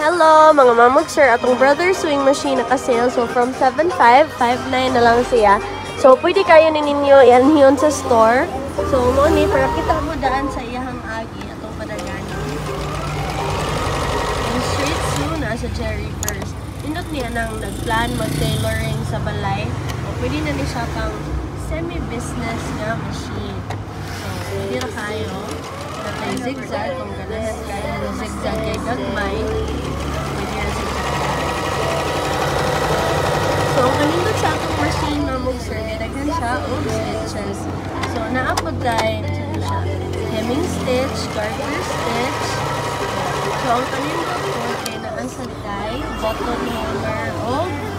Hello, mga mamag sir. Atong brother swing machine naka-sale. So, from 7.5, 5.9 na lang siya. So, pwede kayo ni ninyo yan yun sa store. So, mo para kita mo daan sa iyahang agi atong padagani. Yung straight Sue na sa Cherry first. Indot niya nang nag-plan mag-tailoring sa balay. O, pwede na ni siya kang semi-business nga machine. So, pwede na kayo. Na kay zigzag, kung ganahan kayo zigzag kay gagmay. Siya. Hemming stitch, garter stitch. So, ang kanindot po ay naansan kay button holder o